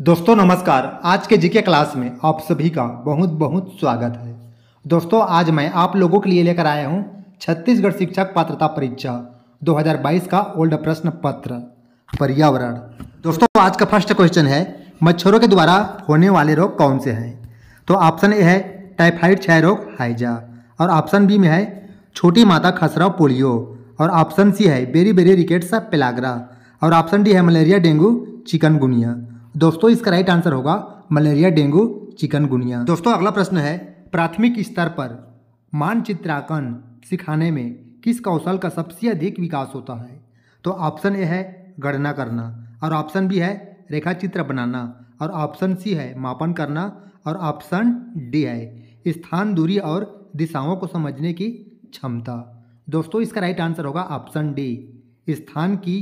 दोस्तों, नमस्कार। आज के जीके क्लास में आप सभी का बहुत बहुत स्वागत है। दोस्तों, आज मैं आप लोगों के लिए लेकर आया हूँ छत्तीसगढ़ शिक्षक पात्रता परीक्षा 2022 का ओल्ड प्रश्न पत्र, पर्यावरण। दोस्तों, आज का फ़र्स्ट क्वेश्चन है, मच्छरों के द्वारा होने वाले रोग कौन से हैं? तो ऑप्शन ए है, टाइफाइड क्षय रोग, हाइजा। और ऑप्शन बी में है, छोटी माता खसरा, पोलियो। और ऑप्शन सी है बेरी बेरी रिकेट्स पेलाग्रा। और ऑप्शन डी है, मलेरिया, डेंगू, चिकनगुनिया। दोस्तों, इसका राइट आंसर होगा मलेरिया, डेंगू चिकनगुनिया दोस्तों, अगला प्रश्न है, प्राथमिक स्तर पर मानचित्रांकन सिखाने में किस कौशल का सबसे अधिक विकास होता है? तो ऑप्शन ए है गणना करना और ऑप्शन बी है रेखा चित्र बनाना और ऑप्शन सी है मापन करना और ऑप्शन डी है स्थान, दूरी और दिशाओं को समझने की क्षमता। दोस्तों, इसका राइट आंसर होगा ऑप्शन डी, स्थान की,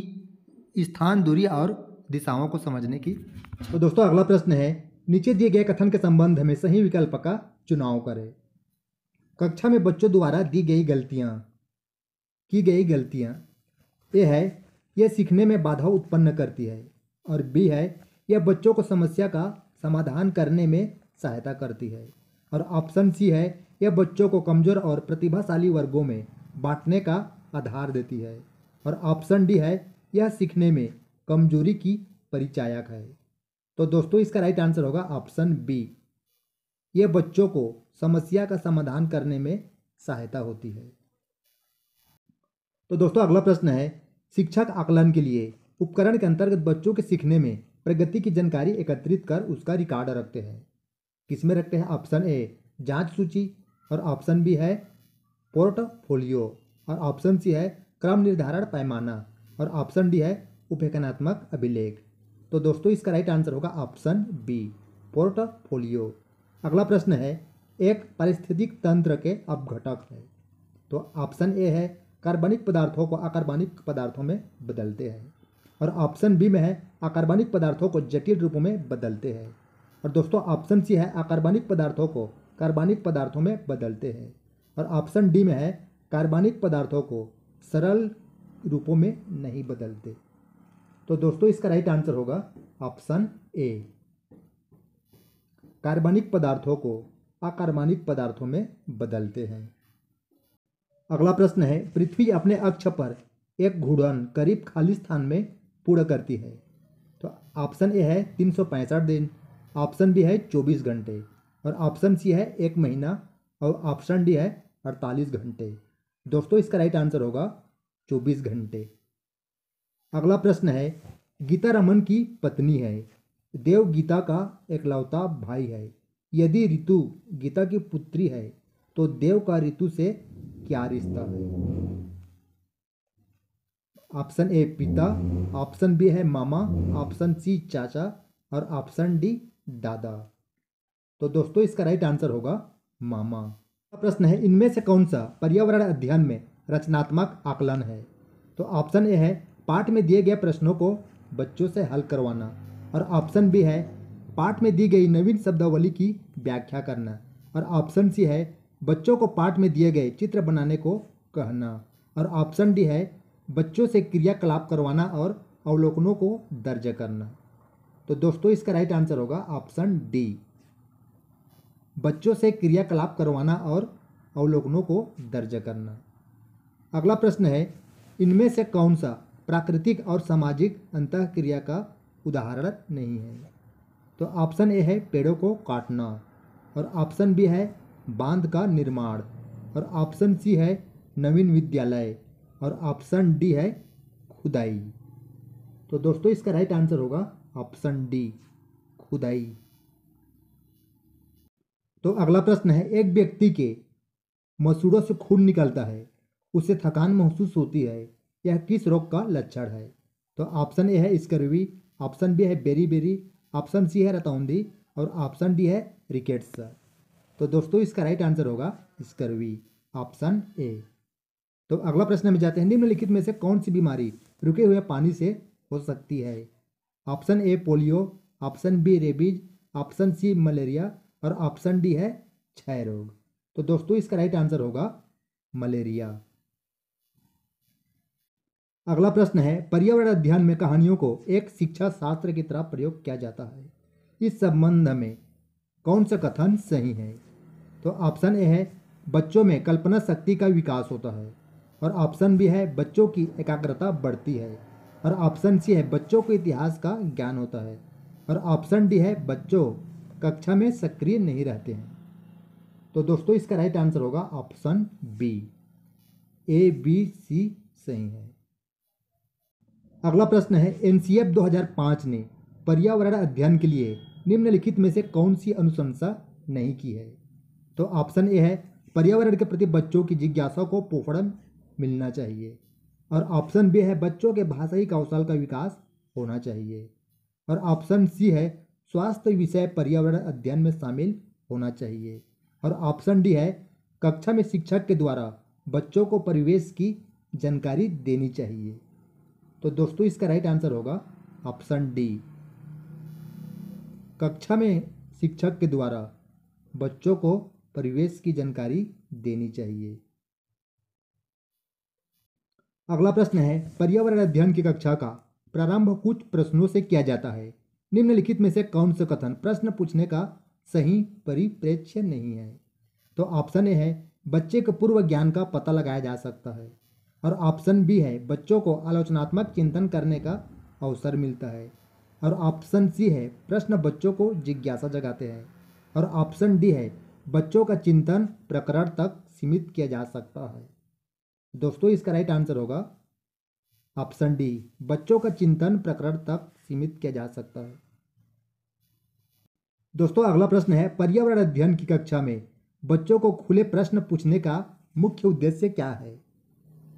स्थान, दूरी और दिशाओं को समझने की। तो दोस्तों, अगला प्रश्न है, नीचे दिए गए कथन के संबंध में सही विकल्प का चुनाव करें। कक्षा में बच्चों द्वारा दी गई गलतियाँ, की गई गलतियाँ। ए है, यह सीखने में बाधा उत्पन्न करती है। और बी है, यह बच्चों को समस्या का समाधान करने में सहायता करती है। और ऑप्शन सी है, यह बच्चों को कमज़ोर और प्रतिभाशाली वर्गों में बांटने का आधार देती है। और ऑप्शन डी है, यह सीखने में कमज़ोरी की परिचायक है। तो दोस्तों, इसका राइट आंसर होगा ऑप्शन बी ये बच्चों को समस्या का समाधान करने में सहायता होती है। तो दोस्तों, अगला प्रश्न है, शिक्षक आकलन के लिए उपकरण के अंतर्गत बच्चों के सीखने में प्रगति की जानकारी एकत्रित कर उसका रिकॉर्ड रखते हैं। किसमें रखते हैं? ऑप्शन ए जाँच सूची और ऑप्शन बी है पोर्टफोलियो और ऑप्शन सी है, क्रम निर्धारण पैमाना और ऑप्शन डी है उपेक्षणात्मक अभिलेख। तो दोस्तों, इसका राइट आंसर होगा ऑप्शन बी पोर्टफोलियो अगला प्रश्न है, एक पारिस्थितिक तंत्र के अपघटक है। तो ऑप्शन ए है, कार्बनिक पदार्थों को अकार्बनिक पदार्थों में बदलते हैं। और ऑप्शन बी में है, अकार्बनिक पदार्थों को जटिल रूपों में बदलते हैं। और दोस्तों ऑप्शन सी है, अकार्बनिक पदार्थों को कार्बनिक पदार्थों में बदलते हैं। और ऑप्शन डी में है, कार्बनिक पदार्थों को सरल रूपों में नहीं बदलते। तो दोस्तों, इसका राइट आंसर होगा ऑप्शन ए कार्बनिक पदार्थों को अकार्बनिक पदार्थों में बदलते हैं। अगला प्रश्न है, पृथ्वी अपने अक्ष पर एक घूर्णन करीब खाली स्थान में पूर्ण करती है। तो ऑप्शन ए है तीन सौ पैंसठ दिन ऑप्शन बी है चौबीस घंटे और ऑप्शन सी है एक महीना और ऑप्शन डी है अड़तालीस घंटे। दोस्तों, इसका राइट आंसर होगा चौबीस घंटे। अगला प्रश्न है गीता रमन की पत्नी है। देव गीता का एकलौता भाई है। यदि ऋतु गीता की पुत्री है तो देव का ऋतु से क्या रिश्ता है? ऑप्शन ए, पिता। ऑप्शन बी है, मामा। ऑप्शन सी, चाचा। और ऑप्शन डी, दादा। तो दोस्तों, इसका राइट आंसर होगा, मामा। प्रश्न है, इनमें से कौन सा पर्यावरण अध्ययन में रचनात्मक आकलन है? तो ऑप्शन ए है पाठ में दिए गए प्रश्नों को बच्चों से हल करवाना और ऑप्शन बी है पाठ में दी गई नवीन शब्दावली की व्याख्या करना और ऑप्शन सी है बच्चों को पाठ में दिए गए चित्र बनाने को कहना और ऑप्शन डी है बच्चों से क्रियाकलाप करवाना और अवलोकनों को दर्ज करना। तो दोस्तों, इसका राइट आंसर होगा ऑप्शन डी बच्चों से क्रियाकलाप करवाना और अवलोकनों को दर्ज करना। अगला प्रश्न है, इनमें से कौन सा प्राकृतिक और सामाजिक अंत क्रिया का उदाहरण नहीं है। तो ऑप्शन ए है पेड़ों को काटना और ऑप्शन बी है बाँध का निर्माण और ऑप्शन सी है नवीन विद्यालय और ऑप्शन डी है खुदाई। तो दोस्तों, इसका राइट आंसर होगा ऑप्शन डी, खुदाई। तो अगला प्रश्न है, एक व्यक्ति के मसूड़ों से खून निकलता है, उसे थकान महसूस होती है यह किस रोग का लक्षण है? तो ऑप्शन ए है स्कर्वी ऑप्शन बी है बेरी बेरी ऑप्शन सी है रतौंदी और ऑप्शन डी है रिकेट्स तो दोस्तों, इसका राइट आंसर होगा स्कर्वी ऑप्शन ए तो अगला प्रश्न में जाते हैं। निम्नलिखित में से कौन सी बीमारी रुके हुए पानी से हो सकती है? Option A polio option B rabies option C malaria और ऑप्शन डी है क्षय रोग। तो दोस्तों, इसका राइट आंसर होगा मलेरिया। अगला प्रश्न है, पर्यावरण अध्ययन में कहानियों को एक शिक्षा शास्त्र की तरह प्रयोग किया जाता है। इस संबंध में कौन सा कथन सही है? तो ऑप्शन ए है, बच्चों में कल्पना शक्ति का विकास होता है, और ऑप्शन बी है, बच्चों की एकाग्रता बढ़ती है, और ऑप्शन सी है, बच्चों को इतिहास का ज्ञान होता है, और ऑप्शन डी है, बच्चों कक्षा में सक्रिय नहीं रहते हैं। तो दोस्तों, इसका राइट आंसर होगा option B. A, B, C सही है। अगला प्रश्न है, एनसीएफ 2005 ने पर्यावरण अध्ययन के लिए निम्नलिखित में से कौन सी अनुशंसा नहीं की है? तो ऑप्शन ए है, पर्यावरण के प्रति बच्चों की जिज्ञासा को पोषण मिलना चाहिए। और ऑप्शन बी है, बच्चों के भाषाई कौशल का विकास होना चाहिए। और ऑप्शन सी है, स्वास्थ्य विषय पर्यावरण अध्ययन में शामिल होना चाहिए। और ऑप्शन डी है, कक्षा में शिक्षक के द्वारा बच्चों को परिवेश की जानकारी देनी चाहिए। तो दोस्तों, इसका राइट आंसर होगा ऑप्शन डी कक्षा में शिक्षक के द्वारा बच्चों को परिवेश की जानकारी देनी चाहिए। अगला प्रश्न है, पर्यावरण अध्ययन की कक्षा का प्रारंभ कुछ प्रश्नों से किया जाता है। निम्नलिखित में से कौन सा कथन प्रश्न पूछने का सही परिप्रेक्ष्य नहीं है? तो ऑप्शन ए है, बच्चे के पूर्व ज्ञान का पता लगाया जा सकता है। और ऑप्शन बी है, बच्चों को आलोचनात्मक चिंतन करने का अवसर मिलता है। और ऑप्शन सी है, प्रश्न बच्चों को जिज्ञासा जगाते हैं। और ऑप्शन डी है, बच्चों का चिंतन प्रकरण तक सीमित किया जा सकता है। दोस्तों, इसका राइट आंसर होगा ऑप्शन डी, बच्चों का चिंतन प्रकरण तक सीमित किया जा सकता है। दोस्तों, अगला प्रश्न है, पर्यावरण अध्ययन की कक्षा में बच्चों को खुले प्रश्न पूछने का मुख्य उद्देश्य क्या है?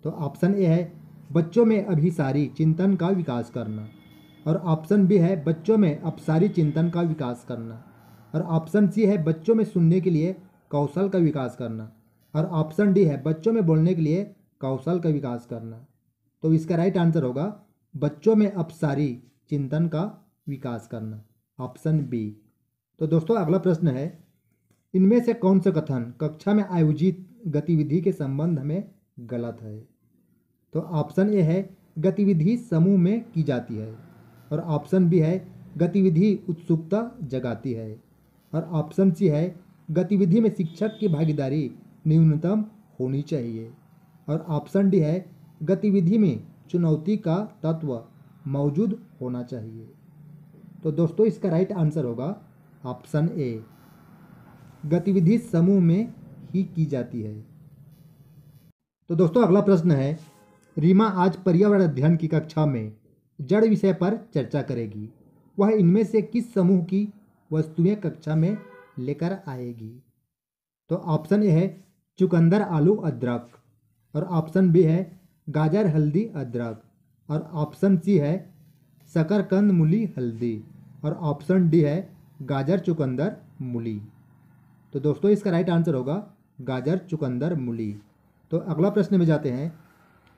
तो ऑप्शन ए है, बच्चों में अभिसारी चिंतन का विकास करना। और ऑप्शन बी है, बच्चों में अपसारी चिंतन का विकास करना। और ऑप्शन सी है, बच्चों में सुनने के लिए कौशल का विकास करना। और ऑप्शन डी है, बच्चों में बोलने के लिए कौशल का विकास करना। तो इसका राइट आंसर होगा, बच्चों में अपसारी चिंतन का विकास करना। ऑप्शन बी तो दोस्तों, अगला प्रश्न है, इनमें से कौन सा कथन कक्षा में आयोजित गतिविधि के संबंध में गलत है। तो ऑप्शन ए है, गतिविधि समूह में की जाती है और ऑप्शन बी है, गतिविधि उत्सुकता जगाती है। और ऑप्शन सी है, गतिविधि में शिक्षक की भागीदारी न्यूनतम होनी चाहिए। और ऑप्शन डी है, गतिविधि में चुनौती का तत्व मौजूद होना चाहिए। तो दोस्तों, इसका राइट आंसर होगा ऑप्शन ए गतिविधि समूह में ही की जाती है। तो दोस्तों, अगला प्रश्न है। रीमा आज पर्यावरण अध्ययन की कक्षा में जड़ विषय पर चर्चा करेगी। वह इनमें से किस समूह की वस्तुएँ कक्षा में लेकर आएगी? तो ऑप्शन ए है चुकंदर आलू अदरक और ऑप्शन बी है गाजर हल्दी अदरक और ऑप्शन सी है शकरकंद मूली हल्दी और ऑप्शन डी है गाजर चुकंदर मूली। तो दोस्तों, इसका राइट आंसर होगा गाजर चुकंदर मूली। तो अगला प्रश्न में जाते हैं।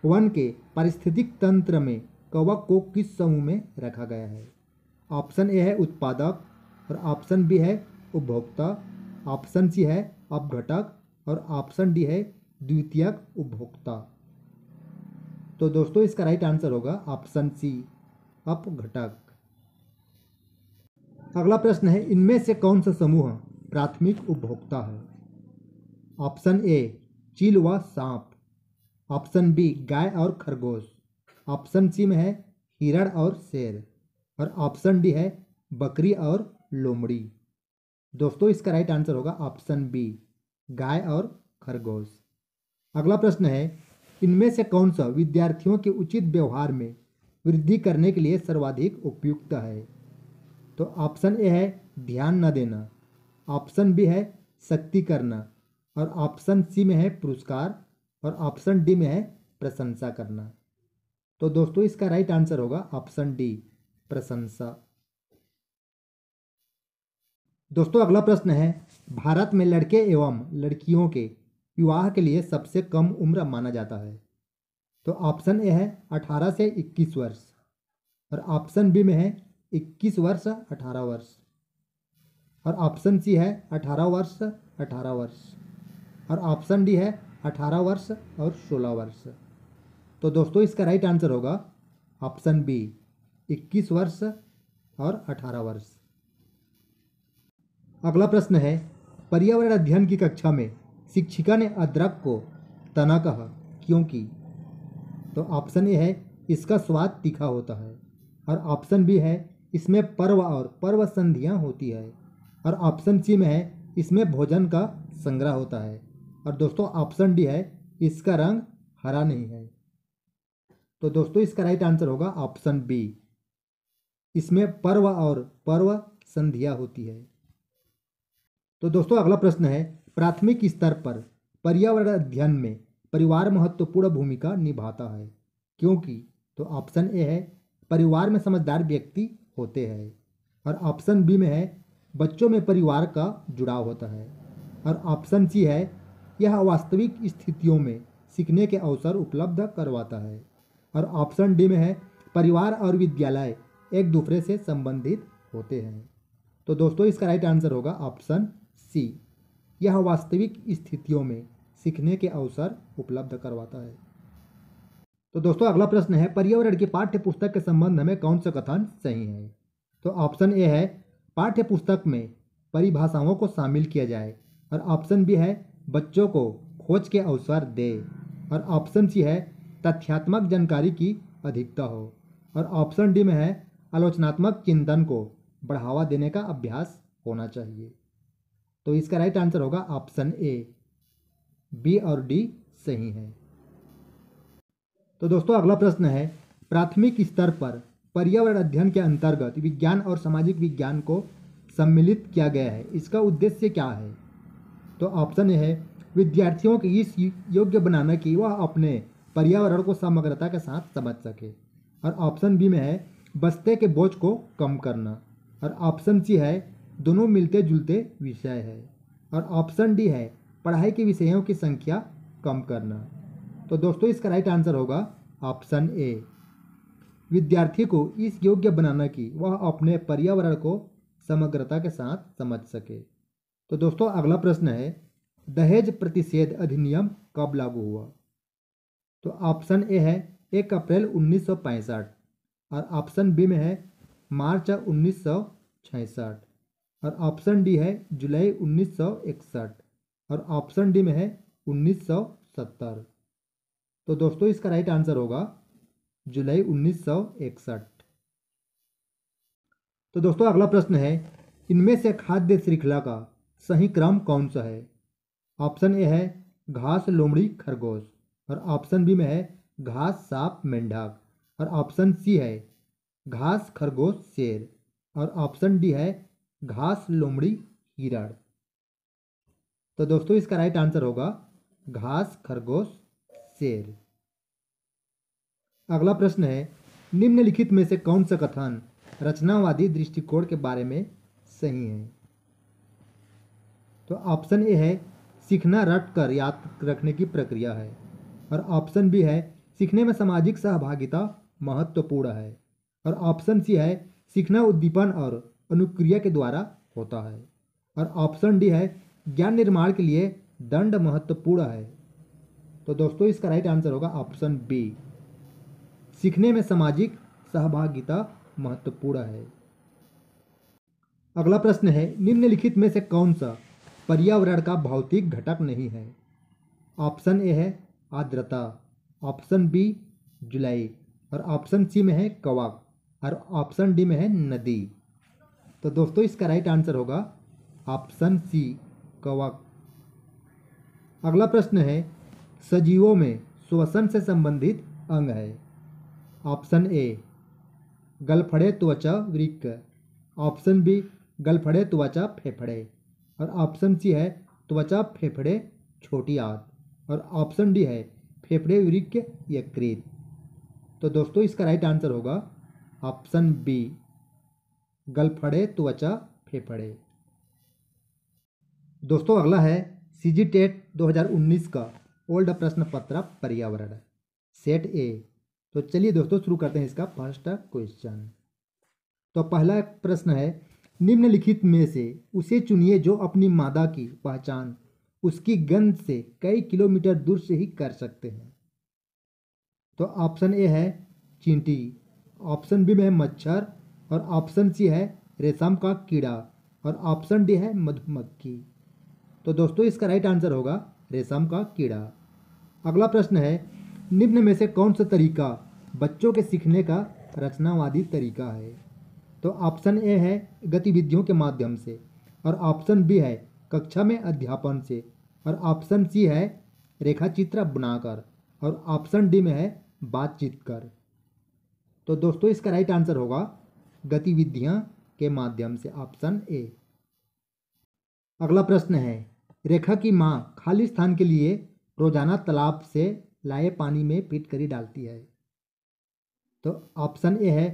वन के पारिस्थितिक तंत्र में कवक को किस समूह में रखा गया है? ऑप्शन ए है उत्पादक और ऑप्शन बी है उपभोक्ता, ऑप्शन सी है अपघटक और ऑप्शन डी है द्वितीयक उपभोक्ता। तो दोस्तों, इसका राइट आंसर होगा ऑप्शन सी, अपघटक। अगला प्रश्न है, इनमें से कौन सा समूह प्राथमिक उपभोक्ता है? ऑप्शन ए चील व सांप। ऑप्शन बी, गाय और खरगोश। ऑप्शन सी में है हिरण और शेर। और ऑप्शन डी है बकरी और लोमड़ी। दोस्तों, इसका राइट आंसर होगा ऑप्शन बी गाय और खरगोश। अगला प्रश्न है, इनमें से कौन सा विद्यार्थियों के उचित व्यवहार में वृद्धि करने के लिए सर्वाधिक उपयुक्त है? तो ऑप्शन ए है ध्यान न देना। ऑप्शन बी है शक्ति करना। और ऑप्शन सी में है पुरस्कार और ऑप्शन डी में है प्रशंसा करना। तो दोस्तों, इसका राइट आंसर होगा ऑप्शन डी प्रशंसा। दोस्तों, अगला प्रश्न है, भारत में लड़के एवं लड़कियों के विवाह के लिए सबसे कम उम्र माना जाता है। तो ऑप्शन ए है 18 से 21 वर्ष और ऑप्शन बी में है 21 वर्ष 18 वर्ष। और ऑप्शन सी है 18 वर्ष 18 वर्ष। और ऑप्शन डी है 18 वर्ष और 16 वर्ष। तो दोस्तों, इसका राइट आंसर होगा ऑप्शन बी 21 वर्ष और 18 वर्ष। अगला प्रश्न है, पर्यावरण अध्ययन की कक्षा में शिक्षिका ने अदरक को तना कहा क्योंकि तो ऑप्शन ए है, इसका स्वाद तीखा होता है। और ऑप्शन बी है, इसमें पर्व और पर्व संधियाँ होती है। और ऑप्शन सी में है, इसमें भोजन का संग्रह होता है। और दोस्तों ऑप्शन डी है, इसका रंग हरा नहीं है। तो दोस्तों, इसका राइट आंसर होगा ऑप्शन बी इसमें पर्व और पर्व संधिया होती है। तो दोस्तों, अगला प्रश्न है, प्राथमिक स्तर पर पर्यावरण अध्ययन में परिवार महत्वपूर्ण भूमिका निभाता है। क्योंकि तो ऑप्शन ए है, परिवार में समझदार व्यक्ति होते हैं। और ऑप्शन बी में है, बच्चों में परिवार का जुड़ाव होता है। और ऑप्शन सी है यह वास्तविक स्थितियों में सीखने के अवसर उपलब्ध करवाता है। और ऑप्शन डी में है, परिवार और विद्यालय एक दूसरे से संबंधित होते हैं। तो दोस्तों, इसका राइट आंसर होगा ऑप्शन सी यह वास्तविक स्थितियों में सीखने के अवसर उपलब्ध करवाता है। तो दोस्तों, अगला प्रश्न है, पर्यावरण की पाठ्य पुस्तक के संबंध में कौन सा कथन सही है? तो ऑप्शन ए है पाठ्य पुस्तक में परिभाषाओं को शामिल किया जाए। और ऑप्शन बी है बच्चों को खोज के अवसर दे। और ऑप्शन सी है, तथ्यात्मक जानकारी की अधिकता हो। और ऑप्शन डी में है, आलोचनात्मक चिंतन को बढ़ावा देने का अभ्यास होना चाहिए। तो इसका राइट आंसर होगा ऑप्शन ए। बी और डी सही है। तो दोस्तों, अगला प्रश्न है, प्राथमिक स्तर पर पर्यावरण अध्ययन के अंतर्गत विज्ञान और सामाजिक विज्ञान को सम्मिलित किया गया है। इसका उद्देश्य क्या है? तो ऑप्शन है विद्यार्थियों के इस योग्य बनाना कि वह अपने पर्यावरण को समग्रता के साथ समझ सके। और ऑप्शन बी में है बस्ते के बोझ को कम करना। और ऑप्शन सी है दोनों मिलते जुलते विषय है। और ऑप्शन डी है पढ़ाई के विषयों की संख्या कम करना। तो दोस्तों, इसका राइट आंसर होगा ऑप्शन ए। विद्यार्थी को इस योग्य बनाना कि वह अपने पर्यावरण को समग्रता के साथ समझ सके। तो दोस्तों, अगला प्रश्न है, दहेज प्रतिषेध अधिनियम कब लागू हुआ? तो ऑप्शन ए है, एक अप्रैल उन्नीस सौ पैंसठ और ऑप्शन बी में है, मार्च उन्नीस और ऑप्शन डी है, जुलाई उन्नीस सौ इकसठ और ऑप्शन डी में है 1970 तो दोस्तों, इसका राइट आंसर होगा, जुलाई 1961 तो दोस्तों, अगला प्रश्न है, इनमें से खाद्य श्रृंखला का सही क्रम कौन सा है? ऑप्शन ए है घास लोमड़ी खरगोश और ऑप्शन बी में है घास सांप मेंढक और ऑप्शन सी है घास खरगोश शेर और ऑप्शन डी है घास लोमड़ी हिरण तो दोस्तों, इसका राइट आंसर होगा घास खरगोश शेर। अगला प्रश्न है, निम्नलिखित में से कौन सा कथन रचनावादी दृष्टिकोण के बारे में सही है? तो ऑप्शन ए है सीखना रट कर याद रखने की प्रक्रिया है और ऑप्शन बी है सीखने में सामाजिक सहभागिता महत्वपूर्ण है और ऑप्शन सी है सीखना उद्दीपन और अनुक्रिया के द्वारा होता है और ऑप्शन डी है ज्ञान निर्माण के लिए दंड महत्वपूर्ण है। तो दोस्तों, इसका राइट आंसर होगा ऑप्शन बी। सीखने में सामाजिक सहभागिता महत्वपूर्ण है। अगला प्रश्न है, निम्नलिखित में से कौन सा पर्यावरण का भौतिक घटक नहीं है। ऑप्शन ए है आर्द्रता, ऑप्शन बी जुलाई और ऑप्शन सी में है कवक और ऑप्शन डी में है नदी। तो दोस्तों, इसका राइट आंसर होगा ऑप्शन सी कवक अगला प्रश्न है, सजीवों में श्वसन से संबंधित अंग है। ऑप्शन ए, गलफड़े, त्वचा, वृक्क। ऑप्शन बी, गलफड़े, त्वचा, फेफड़े। और ऑप्शन सी है त्वचा फेफड़े, छोटी आंत और ऑप्शन डी है फेफड़े वृक्क यकृत तो दोस्तों, इसका राइट आंसर होगा ऑप्शन बी गलफड़े, त्वचा फेफड़े। दोस्तों, अगला है सी जी टेट दो हज़ार उन्नीस का ओल्ड प्रश्न पत्र पर्यावरण सेट ए तो चलिए दोस्तों, शुरू करते हैं इसका फ़र्स्ट क्वेश्चन तो पहला प्रश्न है निम्नलिखित में से उसे चुनिए जो अपनी मादा की पहचान उसकी गंध से कई किलोमीटर दूर से ही कर सकते हैं। तो ऑप्शन ए है चींटी, ऑप्शन बी में है मच्छर और ऑप्शन सी है रेशम का कीड़ा और ऑप्शन डी है मधुमक्खी। तो दोस्तों, इसका राइट आंसर होगा रेशम का कीड़ा। अगला प्रश्न है, निम्न में से कौन सा तरीका बच्चों के सीखने का रचनावादी तरीका है? तो ऑप्शन ए है गतिविधियों के माध्यम से और ऑप्शन बी है कक्षा में अध्यापन से और ऑप्शन सी है रेखाचित्र बनाकर और ऑप्शन डी में है बातचीत कर। तो दोस्तों, इसका राइट आंसर होगा गतिविधियाँ के माध्यम से ऑप्शन ए अगला प्रश्न है, रेखा की माँ खाली स्थान के लिए रोज़ाना तालाब से लाए पानी में फिट करी डालती है। तो ऑप्शन ए है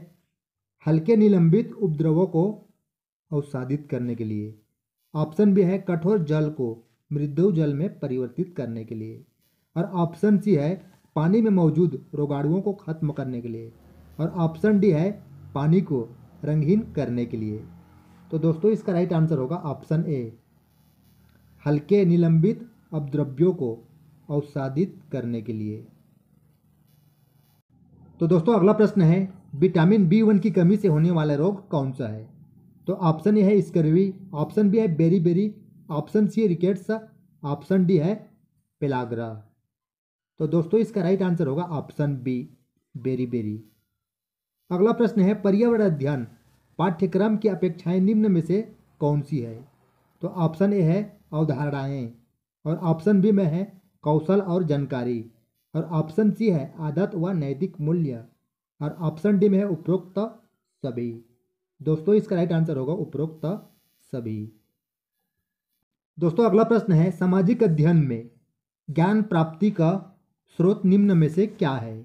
हल्के निलंबित उपद्रवों को अवसादित करने के लिए। ऑप्शन बी है कठोर जल को मृदु जल में परिवर्तित करने के लिए और ऑप्शन सी है पानी में मौजूद रोगाणुओं को खत्म करने के लिए और ऑप्शन डी है पानी को रंगहीन करने के लिए। तो दोस्तों, इसका राइट आंसर होगा ऑप्शन ए। हल्के निलंबित अपद्रव्यों को अवसादित करने के लिए। तो दोस्तों, अगला प्रश्न है विटामिन बी वन की कमी से होने वाला रोग कौन सा है? तो ऑप्शन ए है स्कर्वी, ऑप्शन बी है beriberi, option C rickets, option D है पेलाग्रा। तो दोस्तों, इसका राइट आंसर होगा ऑप्शन बी, बेरी बेरी। अगला प्रश्न है, पर्यावरण अध्ययन पाठ्यक्रम की अपेक्षाएँ निम्न में से कौन सी है? तो ऑप्शन ए है अवधारणाएँ और ऑप्शन बी में है कौशल और जानकारी और ऑप्शन सी है आदत व नैतिक मूल्य। और ऑप्शन डी में है उपरोक्त सभी। दोस्तों, इसका राइट आंसर होगा उपरोक्त सभी। दोस्तों, अगला प्रश्न है, सामाजिक अध्ययन में ज्ञान प्राप्ति का स्रोत निम्न में से क्या है?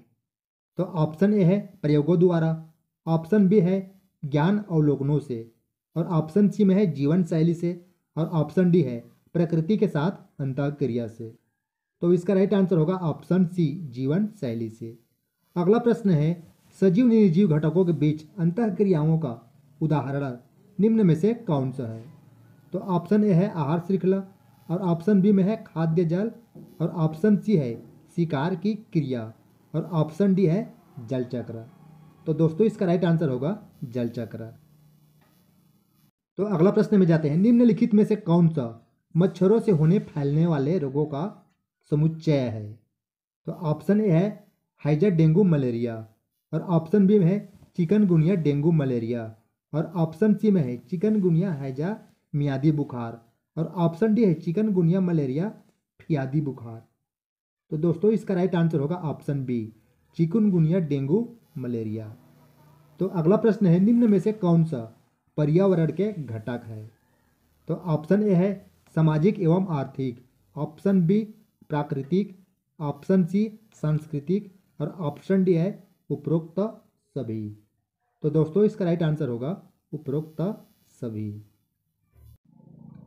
तो ऑप्शन ए है प्रयोगों द्वारा ऑप्शन बी है ज्ञान अवलोकनों से, और ऑप्शन सी में है जीवन शैली से, और ऑप्शन डी है प्रकृति के साथ अंत क्रिया से। तो इसका राइट आंसर होगा ऑप्शन सी जीवन शैली से। अगला प्रश्न है सजीव निर्जीव घटकों के बीच अंत क्रियाओं का उदाहरण निम्न में से कौन सा है? तो ऑप्शन ए है आहार श्रृंखला और ऑप्शन बी में है खाद्य जल और ऑप्शन सी है शिकार की क्रिया और ऑप्शन डी है जल चक्र। तो दोस्तों, इसका राइट आंसर होगा जल चक्र। तो अगला प्रश्न में जाते हैं। निम्नलिखित में से कौन सा मच्छरों से होने फैलने वाले रोगों का समुच्चय है? तो ऑप्शन ए है हाइजा डेंगू मलेरिया। और ऑप्शन बी में है चिकनगुनिया डेंगू मलेरिया और ऑप्शन सी में है चिकनगुनिया हैजा मियादी बुखार और ऑप्शन डी है चिकनगुनिया मलेरिया फियादी बुखार। तो दोस्तों, इसका राइट आंसर होगा option B chikungunya dengue malaria. तो अगला प्रश्न है, निम्न में से कौन सा पर्यावरण के घटक है? तो ऑप्शन ए है सामाजिक एवं आर्थिक ऑप्शन बी प्राकृतिक ऑप्शन सी सांस्कृतिक और ऑप्शन डी है उपरोक्त सभी। तो दोस्तों, इसका राइट आंसर होगा उपरोक्त सभी।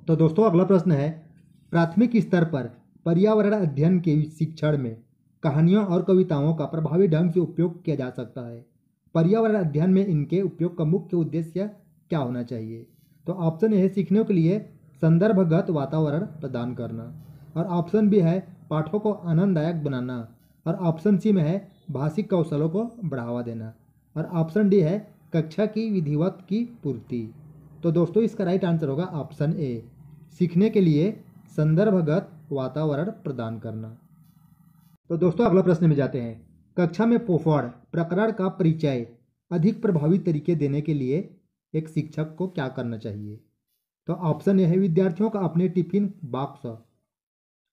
तो दोस्तों, अगला प्रश्न है, प्राथमिक स्तर पर पर्यावरण अध्ययन के शिक्षण में कहानियों और कविताओं का प्रभावी ढंग से उपयोग किया जा सकता है। पर्यावरण अध्ययन में इनके उपयोग का मुख्य उद्देश्य क्या होना चाहिए? तो ऑप्शन ए है सीखने के लिए संदर्भगत वातावरण प्रदान करना और ऑप्शन बी है पाठों को आनंददायक बनाना और ऑप्शन सी में है भाषिक कौशलों को बढ़ावा देना। और ऑप्शन डी है कक्षा की विधिवत की पूर्ति। तो दोस्तों, इसका राइट आंसर होगा ऑप्शन ए, सीखने के लिए संदर्भगत वातावरण प्रदान करना। तो दोस्तों, अगला प्रश्न में जाते हैं। कक्षा में पोफड़ प्रकरण का परिचय अधिक प्रभावी तरीके देने के लिए एक शिक्षक को क्या करना चाहिए? तो ऑप्शन ए है, विद्यार्थियों का अपने टिफ़िन बॉक्स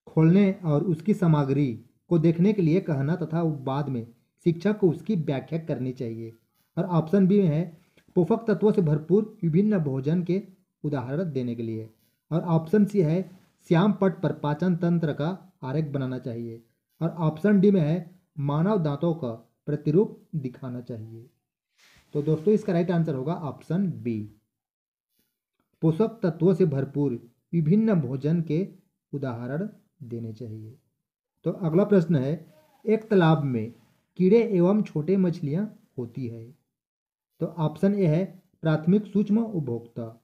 खोलने और उसकी सामग्री को देखने के लिए कहना तथा बाद में शिक्षक को उसकी व्याख्या करनी चाहिए। और ऑप्शन बी में है, पोषक तत्वों से भरपूर विभिन्न भोजन के उदाहरण देने के लिए। और ऑप्शन सी है, श्याम पट पर पाचन तंत्र का आरेख बनाना चाहिए। और ऑप्शन डी में है, मानव दांतों का प्रतिरूप दिखाना चाहिए। तो दोस्तों, इसका राइट आंसर होगा ऑप्शन बी पोषक तत्वों से भरपूर विभिन्न भोजन के उदाहरण देने चाहिए। तो अगला प्रश्न है, एक तालाब में कीड़े एवं छोटे मछलियाँ होती है। तो ऑप्शन ए है, प्राथमिक सूक्ष्म उपभोक्ता।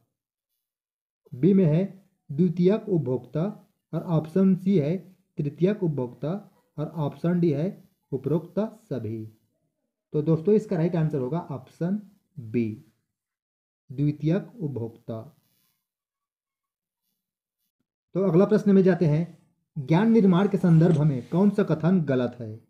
बी में है, द्वितीयक उपभोक्ता। और ऑप्शन सी है, तृतीयक उपभोक्ता। और ऑप्शन डी है, उपरोक्त सभी। तो दोस्तों, इसका राइट आंसर होगा ऑप्शन बी, द्वितीयक उपभोक्ता। तो अगला प्रश्न में जाते हैं ज्ञान निर्माण के संदर्भ में कौन सा कथन गलत है?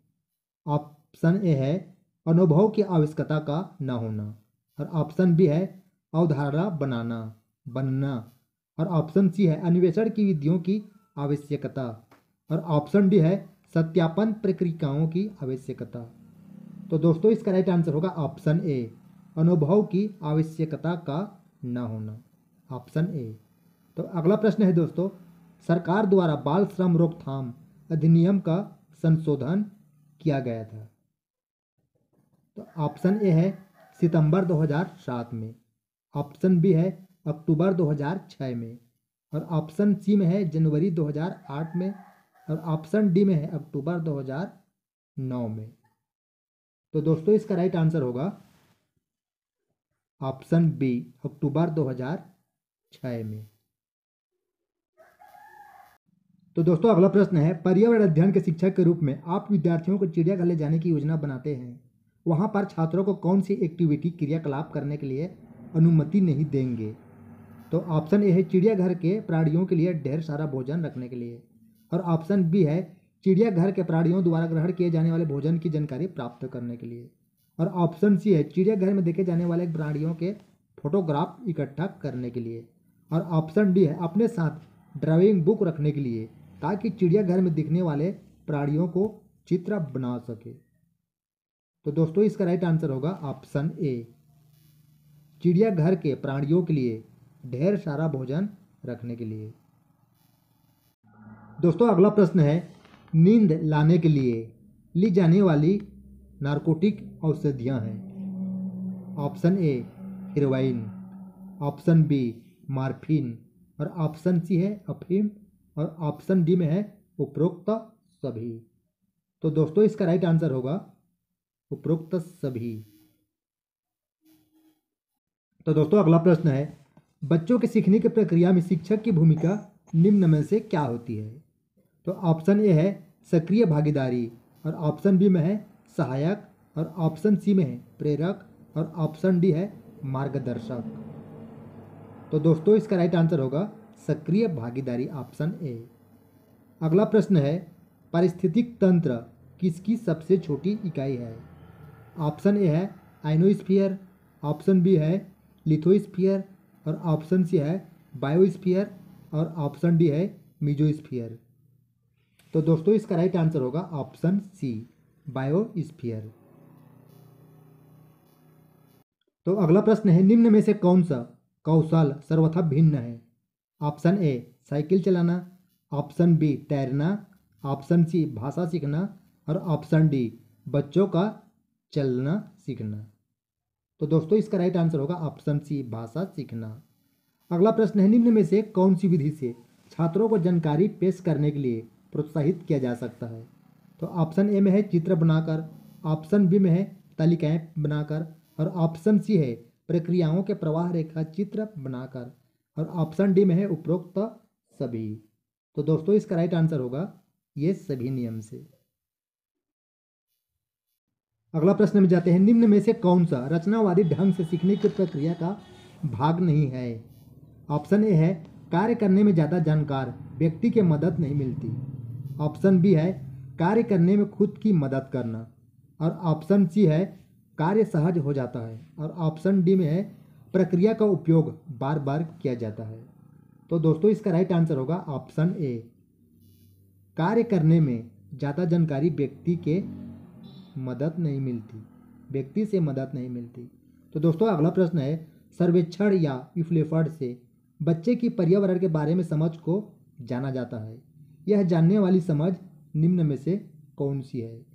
ऑप्शन ए है, अनुभव की आवश्यकता का न होना, और ऑप्शन बी है, अवधारणा बनाना, बनना, और ऑप्शन सी है, अन्वेषण की विधियों की आवश्यकता, और ऑप्शन डी है, सत्यापन प्रक्रियाओं की आवश्यकता। तो दोस्तों, इसका राइट आंसर होगा ऑप्शन ए, अनुभव की आवश्यकता का न होना, ऑप्शन ए। तो अगला प्रश्न है दोस्तों सरकार द्वारा बाल श्रम रोकथाम अधिनियम का संशोधन किया गया था। तो ऑप्शन ए है सितंबर 2007 में, ऑप्शन बी है अक्टूबर 2006 में, और ऑप्शन सी में है जनवरी 2008 में, और ऑप्शन डी में है अक्टूबर 2009 में। तो दोस्तों, इसका राइट आंसर होगा ऑप्शन बी, अक्टूबर 2006 में। तो दोस्तों, अगला प्रश्न है, पर्यावरण अध्ययन के शिक्षक के रूप में आप विद्यार्थियों को चिड़ियाघर ले जाने की योजना बनाते हैं। वहाँ पर छात्रों को कौन सी एक्टिविटी, क्रियाकलाप करने के लिए अनुमति नहीं देंगे? तो ऑप्शन ए है चिड़ियाघर के प्राणियों के लिए ढेर सारा भोजन रखने के लिए। और ऑप्शन बी है चिड़ियाघर के प्राणियों द्वारा ग्रहण किए जाने वाले भोजन की जानकारी प्राप्त करने के लिए। और ऑप्शन सी है चिड़ियाघर में देखे जाने वाले प्राणियों के फोटोग्राफ इकट्ठा करने के लिए। और ऑप्शन डी है अपने साथ ड्राइविंग बुक रखने के लिए। ताकि चिड़ियाघर में दिखने वाले प्राणियों को चित्र बना सके। तो दोस्तों, इसका राइट आंसर होगा ऑप्शन ए चिड़ियाघर के प्राणियों के लिए ढेर सारा भोजन रखने के लिए। दोस्तों, अगला प्रश्न है, नींद लाने के लिए ली जाने वाली नारकोटिक औषधियाँ हैं। Option A heroin option B morphine और ऑप्शन सी है अफीम। और ऑप्शन डी में है उपरोक्त सभी। तो दोस्तों, इसका राइट आंसर होगा उपरोक्त सभी। तो दोस्तों, अगला प्रश्न है, बच्चों के सीखने की प्रक्रिया में शिक्षक की भूमिका निम्न में से क्या होती है? तो ऑप्शन ए है सक्रिय भागीदारी और ऑप्शन बी में है सहायक और ऑप्शन सी में है प्रेरक और ऑप्शन डी है मार्गदर्शक। तो दोस्तों, इसका राइट आंसर होगा सक्रिय भागीदारी ऑप्शन ए। अगला प्रश्न है, पारिस्थितिक तंत्र किसकी सबसे छोटी इकाई है? ऑप्शन ए है आइनोस्फीयर, ऑप्शन बी है लिथोस्फीयर, और ऑप्शन सी है बायोस्फीयर, और ऑप्शन डी है मीजोस्फीयर। तो दोस्तों, इसका राइट आंसर होगा ऑप्शन सी, बायोस्फीयर। तो अगला प्रश्न है, निम्न में से कौन सा कौशल सर्वथा भिन्न है? ऑप्शन ए, साइकिल चलाना। ऑप्शन बी, तैरना। ऑप्शन सी, भाषा सीखना। और ऑप्शन डी, बच्चों का चलना सीखना। तो दोस्तों, इसका राइट आंसर होगा ऑप्शन सी भाषा सीखना। अगला प्रश्न है, निम्न में से कौन सी विधि से छात्रों को जानकारी पेश करने के लिए प्रोत्साहित किया जा सकता है? तो ऑप्शन ए में है चित्र बनाकर ऑप्शन बी में है तालिकाएँ बनाकर, और ऑप्शन सी है प्रक्रियाओं के प्रवाह रेखा चित्र बनाकर। और ऑप्शन डी में है उपरोक्त सभी। तो दोस्तों, इसका राइट आंसर होगा ये सभी नियम से। अगला प्रश्न में जाते हैं, निम्न में से कौन सा रचनावादी ढंग से सीखने की प्रक्रिया का भाग नहीं है? ऑप्शन ए है, कार्य करने में ज़्यादा जानकार, व्यक्ति के मदद नहीं मिलती। ऑप्शन बी है, कार्य करने में खुद की मदद करना। और ऑप्शन सी है, कार्य सहज हो जाता है। और ऑप्शन डी में है प्रक्रिया का उपयोग बार बार किया जाता है। तो दोस्तों, इसका राइट आंसर होगा ऑप्शन ए कार्य करने में ज़्यादा जानकारी व्यक्ति के मदद नहीं मिलती। व्यक्ति से मदद नहीं मिलती। तो दोस्तों, अगला प्रश्न है, सर्वेक्षण या इफ्लेफर्ड से बच्चे की पर्यावरण के बारे में समझ को जाना जाता है। यह जानने वाली समझ निम्न में से कौन सी है?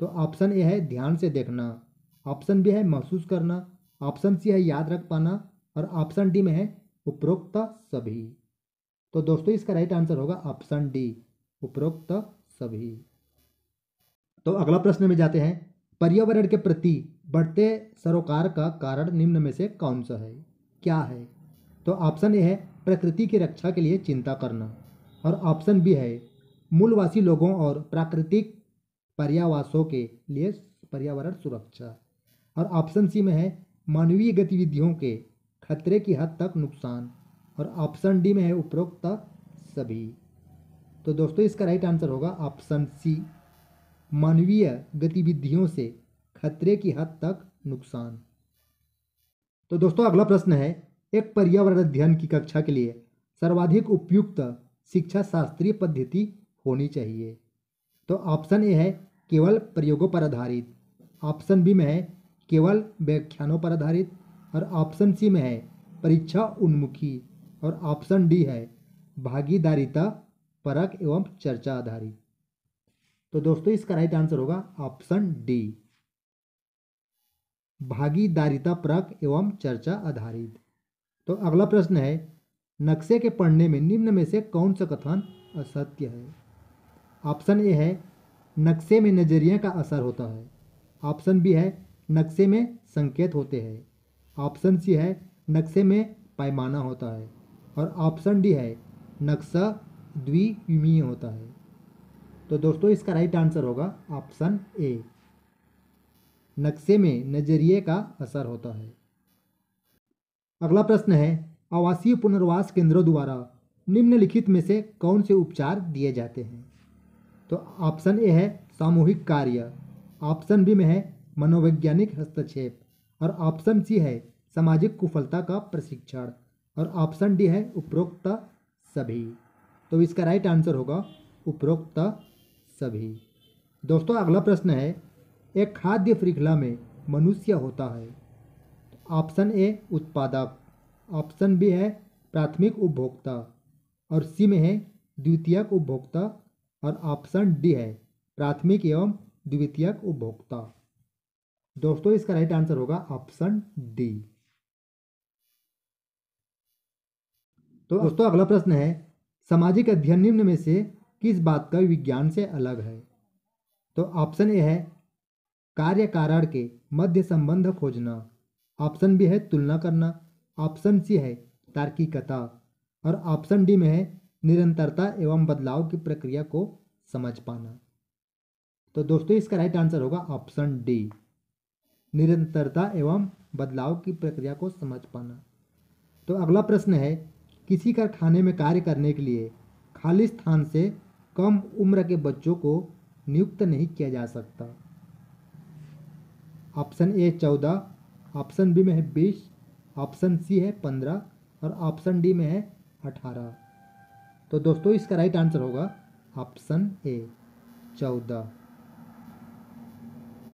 तो ऑप्शन ए है, ध्यान से देखना। ऑप्शन बी है, महसूस करना। ऑप्शन सी है याद रख पाना और ऑप्शन डी में है उपरोक्त सभी। तो दोस्तों, इसका राइट आंसर होगा ऑप्शन डी उपरोक्त सभी। तो अगला प्रश्न में जाते हैं। पर्यावरण के प्रति बढ़ते सरोकार का कारण निम्न में से कौन सा है? क्या है? तो ऑप्शन ए है प्रकृति की रक्षा के लिए चिंता करना और ऑप्शन बी है मूलवासी लोगों और प्राकृतिक पर्यावासों के लिए पर्यावरण सुरक्षा। और ऑप्शन सी में है मानवीय गतिविधियों के खतरे की हद तक नुकसान और ऑप्शन डी में है उपरोक्त सभी। तो दोस्तों, इसका राइट आंसर होगा ऑप्शन सी मानवीय गतिविधियों से खतरे की हद तक नुकसान। तो दोस्तों, अगला प्रश्न है, एक पर्यावरण अध्ययन की कक्षा के लिए सर्वाधिक उपयुक्त शिक्षा शास्त्रीय पद्धति होनी चाहिए। तो ऑप्शन ए है, केवल प्रयोगों पर आधारित। ऑप्शन बी में है केवल व्याख्यानों पर आधारित और ऑप्शन सी में है। परीक्षा उन्मुखी और ऑप्शन डी है। भागीदारिता परक एवं चर्चा आधारित। तो दोस्तों, इसका राइट आंसर होगा ऑप्शन डी भागीदारिता परक एवं चर्चा आधारित। तो अगला प्रश्न है, नक्शे के पढ़ने में निम्न में से कौन सा कथन असत्य है? ऑप्शन ए है, नक्शे में नज़रिए का असर होता है। ऑप्शन बी है नक्शे में संकेत होते हैं। ऑप्शन सी है, नक्शे में पैमाना होता है और ऑप्शन डी है, नक्शा द्विविमीय होता है। तो दोस्तों, इसका राइट आंसर होगा ऑप्शन ए। नक्शे में नज़रिए का असर होता है। अगला प्रश्न है, आवासीय पुनर्वास केंद्रों द्वारा निम्नलिखित में से कौन से उपचार दिए जाते हैं? तो ऑप्शन ए है सामूहिक कार्य, ऑप्शन बी में है मनोवैज्ञानिक हस्तक्षेप। और ऑप्शन सी है सामाजिक कुफलता का प्रशिक्षण। और ऑप्शन डी है उपरोक्त सभी। तो इसका राइट आंसर होगा उपरोक्त सभी। दोस्तों, अगला प्रश्न है, एक खाद्य श्रृंखला में मनुष्य होता है। ऑप्शन ए, उत्पादक। ऑप्शन बी है प्राथमिक उपभोक्ता। और सी में है द्वितीयक उपभोक्ता। और ऑप्शन डी है प्राथमिक एवं द्वितीयक उपभोक्ता। दोस्तों इसका राइट आंसर होगा ऑप्शन डी तो दोस्तों अगला प्रश्न है सामाजिक अध्ययन निम्न में से किस बात का विज्ञान से अलग है? तो ऑप्शन ए है कार्य कारण के मध्य संबंध खोजना। ऑप्शन बी है तुलना करना। ऑप्शन सी है तार्किकता। और ऑप्शन डी में है निरंतरता एवं बदलाव की प्रक्रिया को समझ पाना। तो दोस्तों इसका राइट आंसर होगा ऑप्शन डी निरंतरता एवं बदलाव की प्रक्रिया को समझ पाना। तो अगला प्रश्न है, किसी कारखाने में कार्य करने के लिए खाली स्थान से कम उम्र के बच्चों को नियुक्त नहीं किया जा सकता। ऑप्शन ए चौदह, ऑप्शन बी में है बीस, ऑप्शन सी है पंद्रह और ऑप्शन डी में है अठारह। तो दोस्तों, इसका राइट आंसर होगा ऑप्शन ए, चौदह।